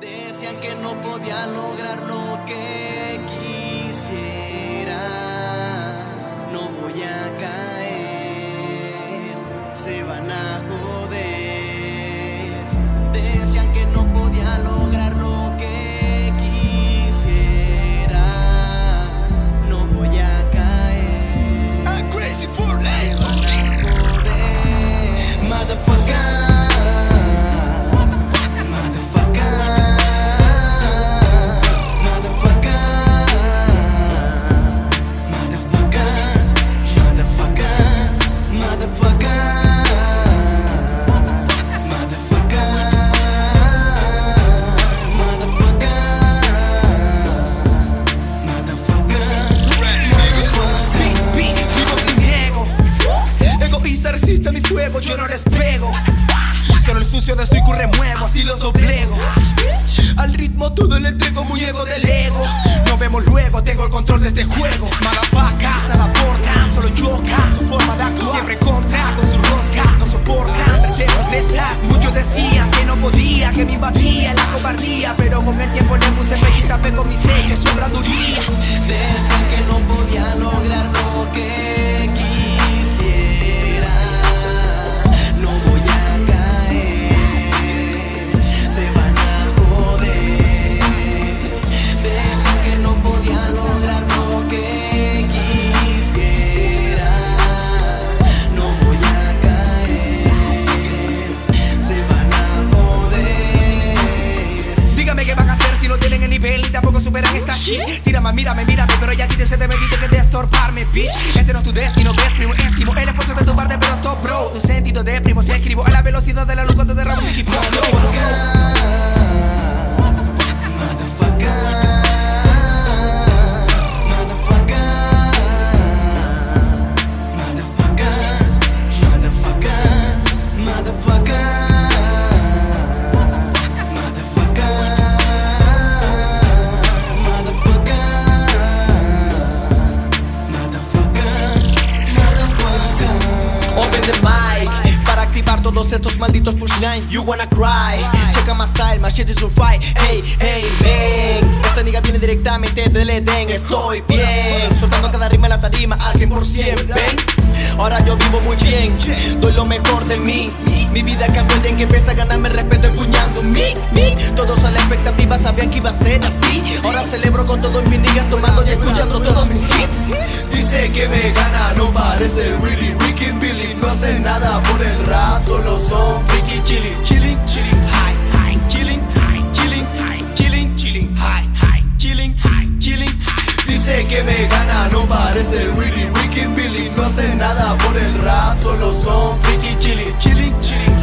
Decían que no podía lograr lo que quisiera. No voy a caer, fuego, yo no les pego. Solo el sucio de su IQ remuevo, así los doblego. Al ritmo todo le entrego, muy ego del ego. Nos vemos luego, tengo el control de este juego. Motherfucker, se la porta, solo choca su forma de actuar. Siempre contra con su rosca, no soportan. Muchos decían que no podía, que me invadía la cobardía. Pero con el tiempo le puse fe y tapé con mi sello, su habladuría. Shit. Tírame, mírame, mírame, pero ya quítese de medito que de estorbarme, bitch. Este no es tu destino, ves, primo, estimo el esfuerzo de tu parte, pero top bro. Tu sentido de primo se escribo a la velocidad de la luz cuando derramo mi hip hop. Todos estos malditos push line. You wanna cry? Checa my style, my shit is on fire. Hey, hey, ven. Esta niga viene directamente del Edén. Estoy bien, soltando cada rima en la tarima al 100%. Ven, ahora yo vivo muy bien. Doy lo mejor de mí. Mi vida cambió en que empecé a ganarme el respeto empuñando mi, mi. Todos a la expectativa sabían que iba a ser así. Ahora celebro con todos mis niggas tomando y escuchando todos mis hits. Dice que me gana, no parece Willy Ricky Billy No hace nada por el rap, Dice que me gana, no parece Willy Ricky Billy No hace nada por el rap, solo son freaky chilling Chilling, chilling,